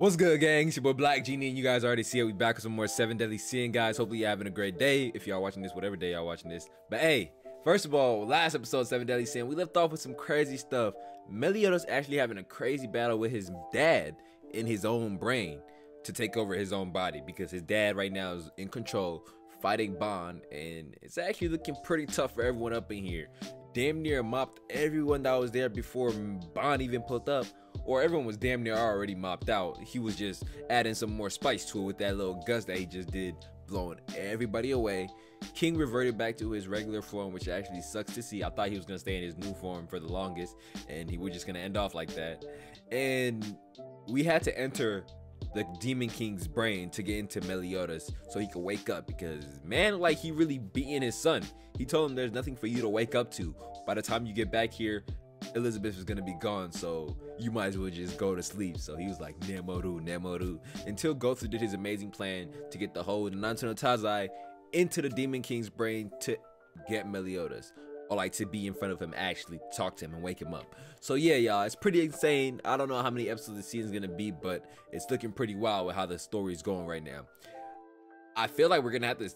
What's good, gang? It's your boy Black Genie, and you guys already see it. We back with some more Seven Deadly Sin, guys. Hopefully, you're having a great day. If y'all watching this, whatever day y'all watching this. But hey, first of all, last episode, Seven Deadly Sin, we left off with some crazy stuff. Meliodas actually having a crazy battle with his dad in his own brain to take over his own body because his dad right now is in control, fighting Ban, and it's actually looking pretty tough for everyone up in here. Damn near mopped everyone that was there before Ban even pulled up or everyone was damn near already mopped out. He was just adding some more spice to it with that little gust that he just did, blowing everybody away. King reverted back to his regular form, which actually sucks to see. I thought he was gonna stay in his new form for the longest, and he was just gonna end off like that. And we had to enter the Demon King's brain to get into Meliodas so he could wake up because man, like he really beating his son. He told him there's nothing for you to wake up to. By the time you get back here, Elizabeth is gonna be gone, so you might as well just go to sleep. So he was like, Nemoru, Nemoru. Until Goku did his amazing plan to get the whole Nanatsu no Taizai into the Demon King's brain to get Meliodas. Or like to be in front of him, actually talk to him and wake him up. So yeah, y'all, it's pretty insane. I don't know how many episodes the season's gonna be, but it's looking pretty wild with how the story's going right now. I feel like we're gonna have to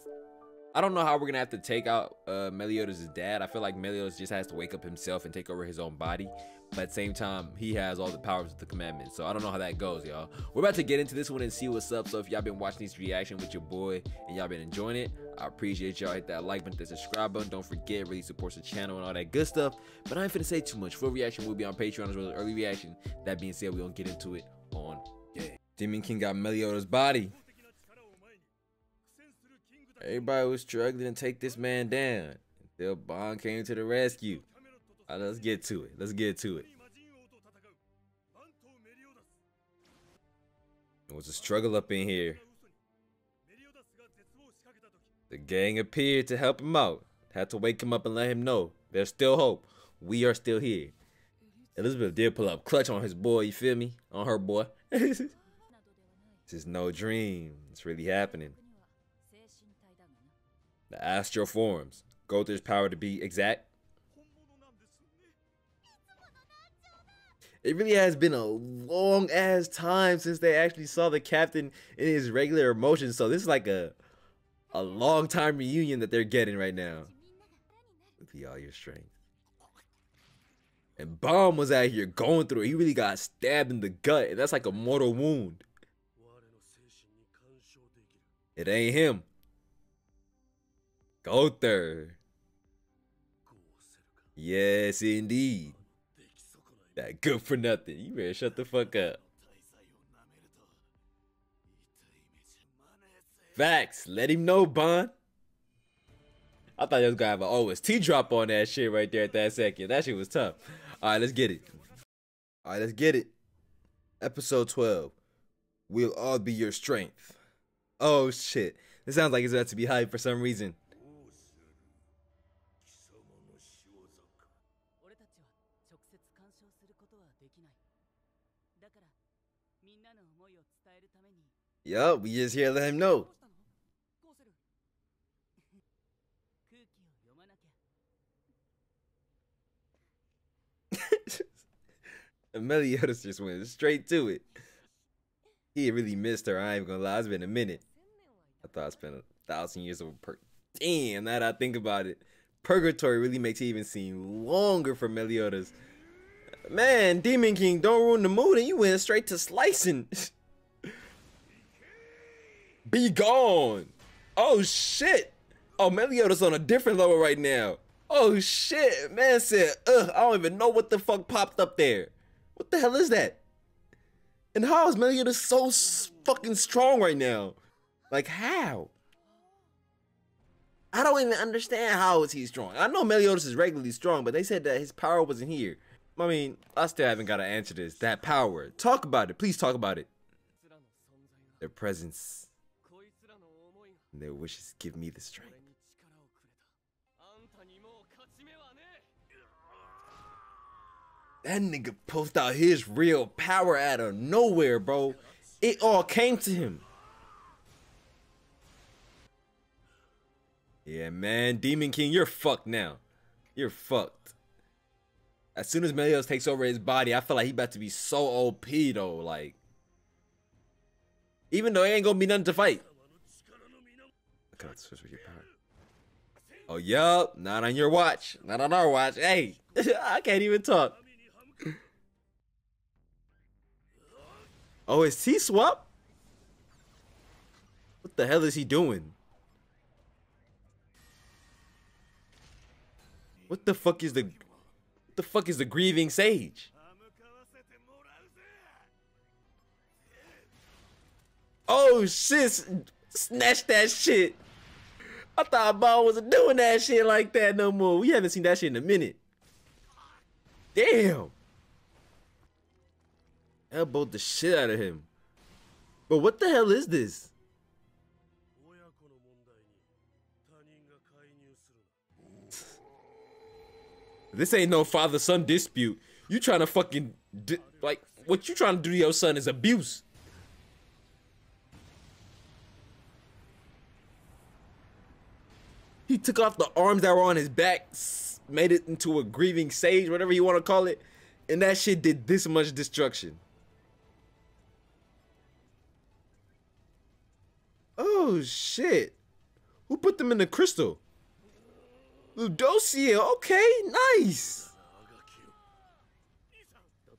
I don't know how we're gonna have to take out uh, Meliodas' dad. I feel like Meliodas just has to wake up himself and take over his own body. But at the same time, he has all the powers of the commandments. So I don't know how that goes, y'all. We're about to get into this one and see what's up. So if y'all been watching this reaction with your boy and y'all been enjoying it, I appreciate y'all. Hit that like button, the subscribe button. Don't forget, it really supports the channel and all that good stuff. But I ain't finna say too much. Full reaction will be on Patreon as well as early reaction. That being said, we gonna get into it on. Demon King got Meliodas' body. Everybody was struggling to take this man down until Ban came to the rescue. Right, let's get to it. Let's get to it. It was a struggle up in here. The gang appeared to help him out. Had to wake him up and let him know there's still hope. We are still here. Elizabeth did pull up clutch on his boy, you feel me? On her boy. this is no dream. It's really happening. The astral forms. Gowther's power to be exact. It really has been a long ass time since they actually saw the captain in his regular emotions. So this is like a a long time reunion that they're getting right now. With all your strength. And Bomb was out here going through it. He really got stabbed in the gut. And that's like a mortal wound. It ain't him. Gowther. Yes, indeed. That good for nothing. You better shut the fuck up. Facts. Let him know, Ban. I thought you was gonna have an OST drop on that shit right there at that second. That shit was tough. Alright, let's get it. Alright, let's get it. Episode 12. We'll all be your strength. Oh shit. This sounds like it's about to be hype for some reason. Yup, we just here to let him know. Meliodas just went straight to it. He really missed her. I ain't gonna lie. It's been a minute. I thought I spent a thousand years of per. Damn, now that I think about it, purgatory really makes it even seem longer for Meliodas. Man, Demon King, don't ruin the mood, and you went straight to slicing. Be gone. Oh shit. Oh, Meliodas on a different level right now. Oh shit. Man said, ugh, I don't even know what the fuck popped up there. What the hell is that? And how is Meliodas so fucking strong right now? Like how? I don't even understand how is he strong. I know Meliodas is regularly strong, but they said that his power wasn't here. I mean, I still haven't got to answer this. That power. Talk about it. Please talk about it. Their presence and their wishes give me the strength. That nigga pulled out his real power out of nowhere, bro. It all came to him. Yeah, man. Demon King, you're fucked now. You're fucked. As soon as Melios takes over his body, I feel like he about to be so OP, though. Like, Even though it ain't gonna be nothing to fight. Okay, let's switch with your power. Oh, yup. Not on your watch. Not on our watch. Hey, I can't even talk. Oh, is T swap? What the hell is he doing? What the fuck is the what the fuck is the grieving sage? Oh shit! Snatch that shit! I thought Ball wasn't doing that shit like that no more. We haven't seen that shit in a minute. Damn! Elbowed the shit out of him. But what the hell is this? This ain't no father son dispute. You trying to fucking like what you trying to do to your son is abuse. He took off the arms that were on his back, made it into a grieving sage, whatever you want to call it, and that shit did this much destruction. Oh shit. Who put them in the crystal? Ludociel, okay, nice.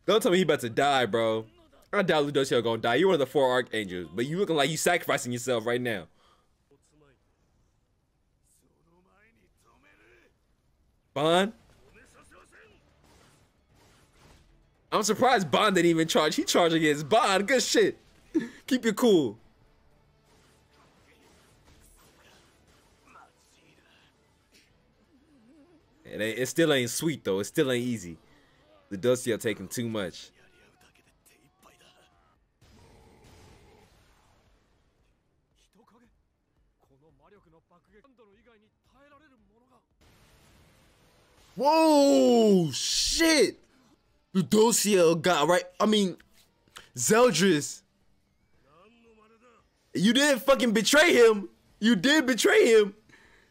Don't tell me he about to die, bro. I doubt Ludociel gonna die. You're one of the four archangels, but you looking like you sacrificing yourself right now. Ban? I'm surprised Ban didn't even charge. He charged against Ban. Good shit. Keep it cool. It, it still ain't sweet though. It still ain't easy. The Dusty are taking too much. Whoa, shit! Ludociel got right. I mean, Zeldris. You didn't fucking betray him. You did betray him.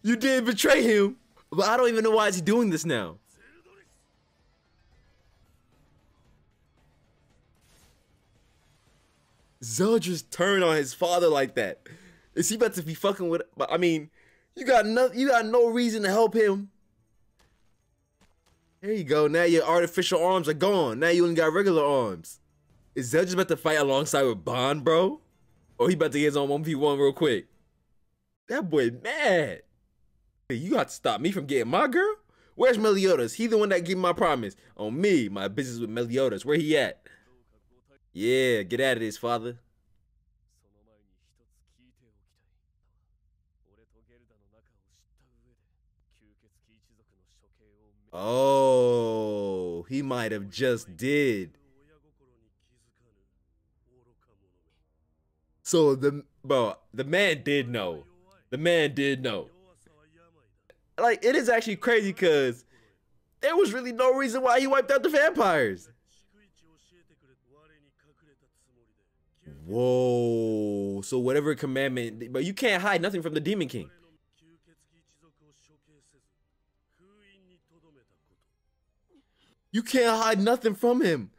You did betray him. But I don't even know why he's doing this now. Zeldris turned on his father like that. Is he about to be fucking with? I mean, you got no, you got no reason to help him. There you go. Now your artificial arms are gone. Now you only got regular arms. Is Zell just about to fight alongside with Ban, bro? Or he about to get his own 1v1 real quick? That boy mad. You got to stop me from getting my girl? Where's Meliodas? He the one that gave my promise. On me, my business with Meliodas. Where he at? Yeah, get out of this, father. Oh, he might have just did. So the bro, the man did know. The man did know. Like it is actually crazy because there was really no reason why he wiped out the vampires. Whoa. So whatever commandment, but you can't hide nothing from the Demon King. You can't hide nothing from him.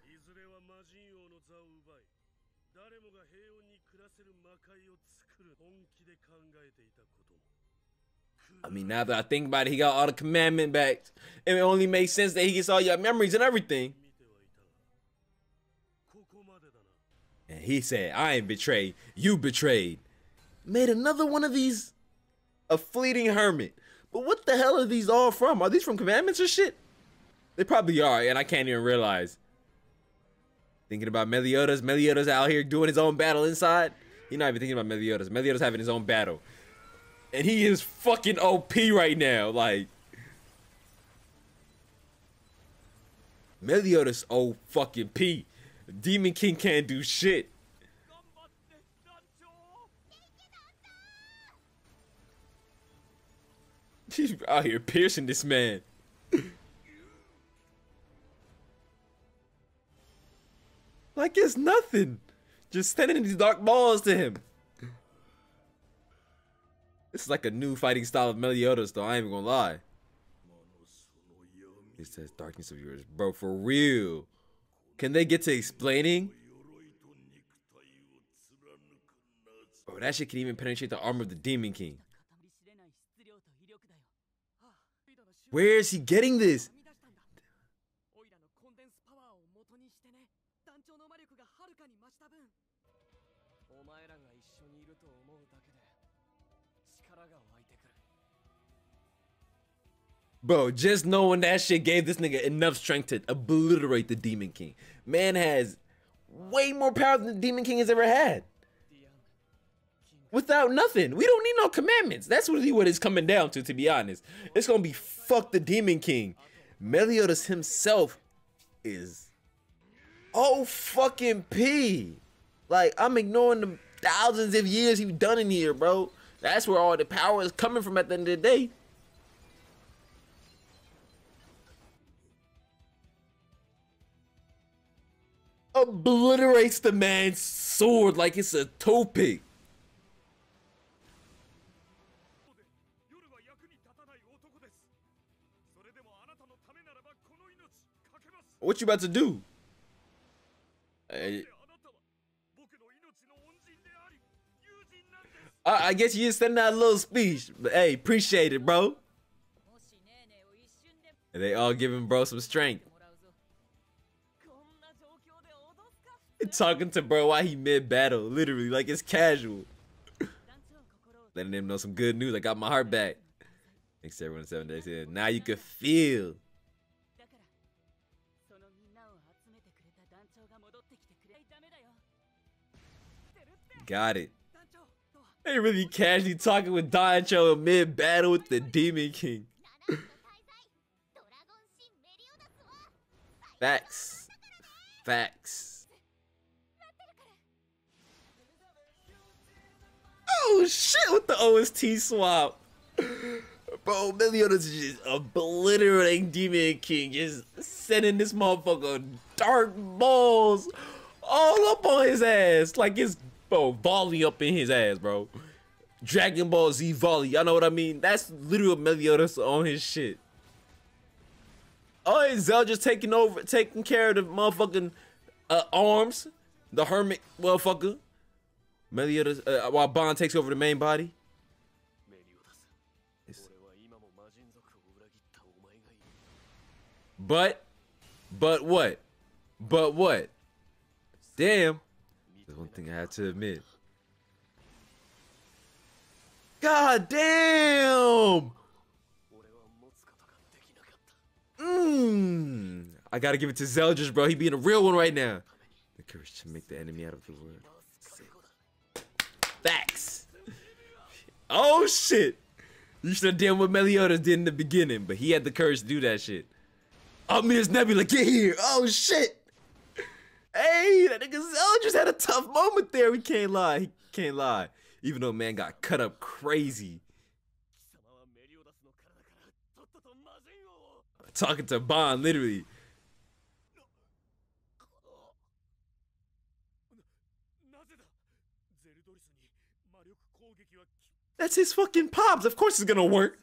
I mean, now that I think about it, he got all the commandment back. And it only makes sense that he gets all your memories and everything. And he said, I ain't betrayed. You betrayed. Made another one of these a fleeting hermit. But what the hell are these all from? Are these from commandments or shit? They probably are, and I can't even realize. Thinking about Meliodas. Meliodas out here doing his own battle inside. He's not even thinking about Meliodas. Meliodas having his own battle. And he is fucking OP right now. Like. Meliodas oh fucking P. Demon King can't do shit. He's out here piercing this man. Nothing. Just sending these dark balls to him. This is like a new fighting style of Meliodas, though. I ain't even gonna lie. He says darkness of yours. Bro, for real. Can they get to explaining? Bro, that shit can even penetrate the armor of the Demon King. Where is he getting this? Bro, just knowing that shit gave this nigga enough strength to obliterate the Demon King. Man has way more power than the Demon King has ever had. Without nothing. We don't need no commandments. That's really what it's coming down to, to be honest. It's gonna be fuck the Demon King. Meliodas himself is oh fucking P. Like, I'm ignoring the thousands of years he's done in here, bro. That's where all the power is coming from at the end of the day. obliterates the man's sword like it's a toothpick. What you about to do? Hey. I, I guess you just sending out a little speech, but hey, appreciate it, bro. And they all giving bro some strength. talking to bro while he mid battle, literally, like it's casual. Letting them know some good news. I got my heart back. Thanks everyone seven days in. Now you can feel. Got it. They really casually talking with Dancho mid battle with the Demon King. Facts. Facts. oh shit with the OST swap. Bro, Meliodas is just obliterating Demon King, just sending this motherfucker dark balls all up on his ass. Like it's bro, volley up in his ass, bro. Dragon Ball Z volley, y'all know what I mean? That's literally Meliodas on his shit. Oh, Zell just taking over, taking care of the motherfucking uh, arms, the hermit motherfucker. Meliodas, uh, while Ban takes over the main body. But, but what? But what? Damn. There's one thing I have to admit. God damn! Mmm. I gotta give it to Zeldris, bro. He being a real one right now. The courage to make the enemy out of the world. Facts. Oh shit. You should have done what Meliodas did in the beginning, but he had the courage to do that shit. Oh, Miss Nebula, get here. Oh shit. Hey, that nigga Zell just had a tough moment there. We can't lie. He can't lie. Even though man got cut up crazy. Talking to Bond, literally. That's his fucking pops. Of course it's gonna work.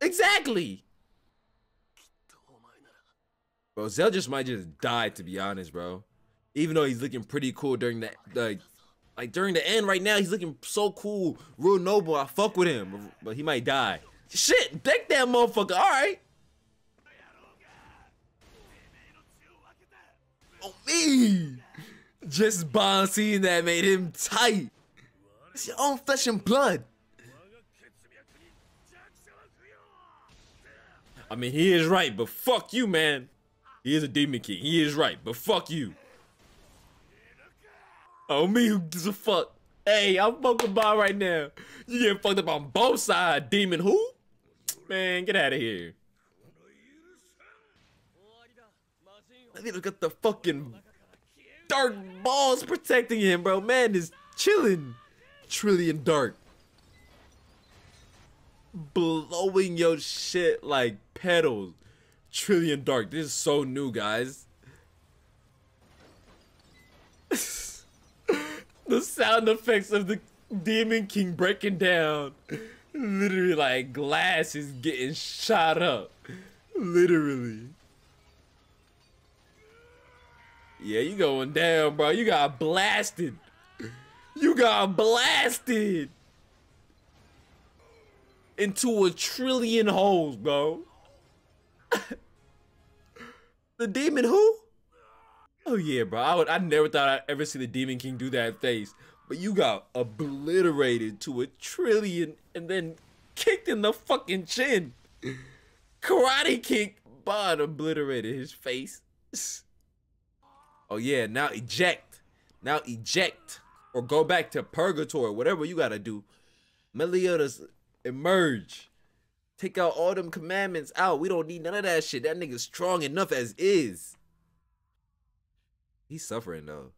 Exactly. Bro, Zell just might just die to be honest, bro. Even though he's looking pretty cool during that, like, like during the end right now, he's looking so cool, real noble. I fuck with him, but he might die. Shit, deck that motherfucker. All right. Oh me. Just Bond seeing that made him tight. It's your own flesh and blood. I mean, he is right, but fuck you, man. He is a demon king. He is right, but fuck you. Oh, me who gives a fuck? Hey, I'm fucking by right now. You getting fucked up on both sides, demon who? Man, get out of here. Let me look at the fucking dark balls protecting him, bro. Man is chilling. Trillion Dark. Blowing your shit like petals. Trillion Dark. This is so new, guys. the sound effects of the Demon King breaking down. Literally like glass is getting shot up. Literally. Yeah, you going down, bro. You got blasted. You got blasted into a trillion holes, bro. the demon who? Oh yeah, bro. I, would, I never thought I'd ever see the Demon King do that face. But you got obliterated to a trillion and then kicked in the fucking chin. Karate kick. Ban obliterated his face. Oh yeah, now eject. Now eject. Or go back to purgatory, whatever you gotta do. Meliodas emerge. Take out all them commandments out. We don't need none of that shit. That nigga's strong enough as is. He's suffering though.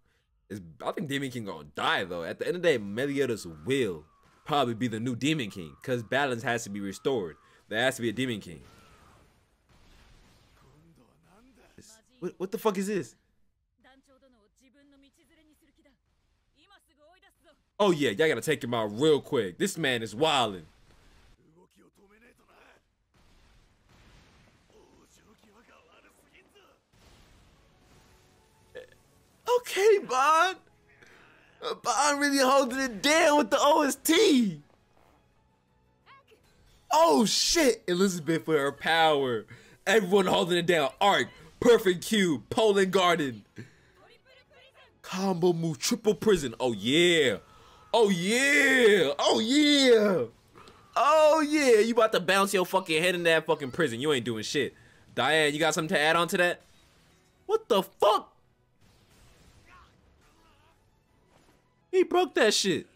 It's, I think Demon King gonna die though. At the end of the day, Meliodas will probably be the new Demon King because balance has to be restored. There has to be a Demon King. What, what the fuck is this? Oh yeah, y'all gotta take him out real quick. This man is wildin'. Okay, Ban. Uh, Ban really holding it down with the OST. Oh shit, Elizabeth with her power. Everyone holding it down. Arc, perfect cube, Pollen Garden. Combo move, triple prison. Oh yeah. Oh yeah. Oh yeah. Oh yeah. You about to bounce your fucking head in that fucking prison. You ain't doing shit. Diane, you got something to add on to that? What the fuck? He broke that shit.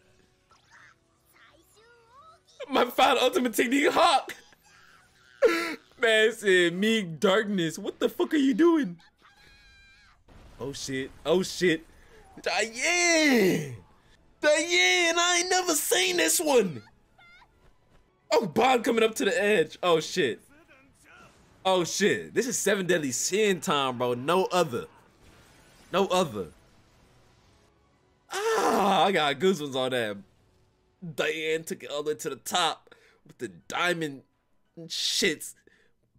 My final ultimate technique, Hawk. Man said, Meek Darkness. What the fuck are you doing? Oh shit. Oh shit. Diane! Diane, I ain't never seen this one. Oh, Ban coming up to the edge. Oh shit. Oh shit. This is Seven Deadly Sin time, bro. No other. No other. Ah, I got goosebumps on that. Diane took it all the way to the top with the diamond shits.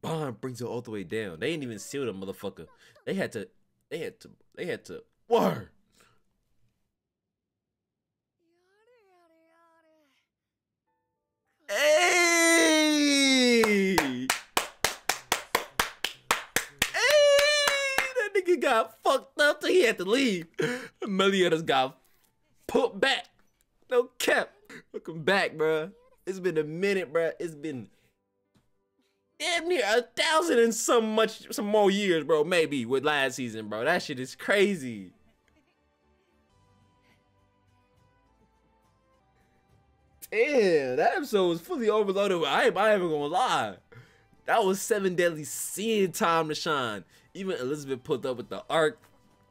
Ban brings it all the way down. They ain't even seal the motherfucker. They had to, they had to, they had to, word. Hey! Hey! That nigga got fucked up till he had to leave. Meliodas got put back. No cap. Welcome back, bro. It's been a minute, bro. It's been damn near a thousand and some much some more years, bro. Maybe with last season, bro. That shit is crazy. Damn, that episode was fully overloaded. I ain't, I ain't even gonna lie. That was seven deadly sin time to shine. Even Elizabeth put up with the arc.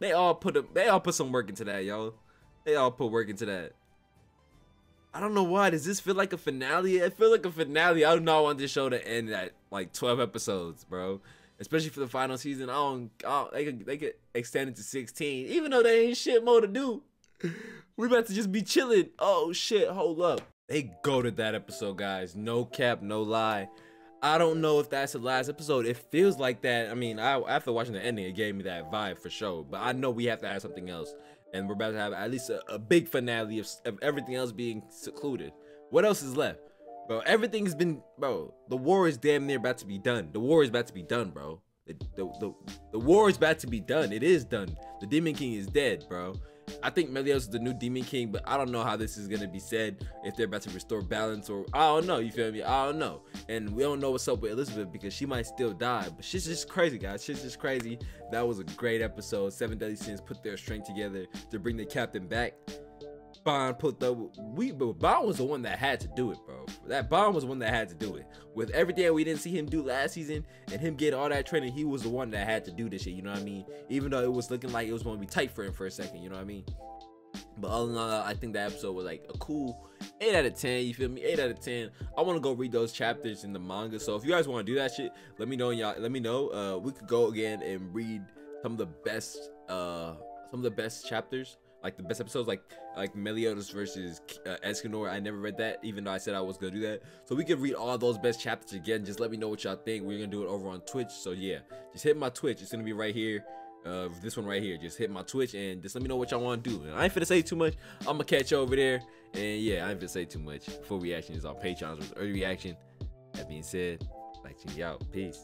They all put up. They all put some work into that, yo. They all put work into that. I don't know why. Does this feel like a finale? I feel like a finale. I do not want this show to end at like 12 episodes, bro. Especially for the final season. I don't. I they could they could extend it to 16, even though they ain't shit more to do. We about to just be chilling. Oh shit! Hold up. They go to that episode, guys. No cap, no lie. I don't know if that's the last episode. It feels like that. I mean, I, after watching the ending, it gave me that vibe for sure. But I know we have to have something else. And we're about to have at least a, a big finale of, of everything else being secluded. What else is left? Bro, everything's been, bro, the war is damn near about to be done. The war is about to be done, bro. The, the, the, the war is about to be done. It is done. The Demon King is dead, bro. I think Melios is the new Demon King, but I don't know how this is gonna be said. If they're about to restore balance, or I don't know. You feel me? I don't know. And we don't know what's up with Elizabeth because she might still die. But she's just crazy, guys. She's just crazy. That was a great episode. Seven Deadly Sins put their strength together to bring the captain back. Ban put the we but Ban was the one that had to do it, bro. That Ban was the one that had to do it. With everything we didn't see him do last season and him getting all that training, he was the one that had to do this shit, you know what I mean? Even though it was looking like it was gonna be tight for him for a second, you know what I mean? But other than that, I think that episode was like a cool 8 out of 10. You feel me? 8 out of 10. I want to go read those chapters in the manga. So if you guys want to do that shit, let me know. Y'all, let me know. Uh, we could go again and read some of the best, uh, some of the best chapters like the best episodes, like like Meliodas versus uh, Escanor. I never read that, even though I said I was gonna do that. So we can read all those best chapters again. Just let me know what y'all think. We're gonna do it over on Twitch. So yeah, just hit my Twitch. It's gonna be right here. Uh, this one right here. Just hit my Twitch and just let me know what y'all want to do. And I ain't finna say too much. I'm gonna catch you over there. And yeah, I ain't finna say too much. Full reaction is on Patreon's early reaction. That being said, like, y'all. Peace.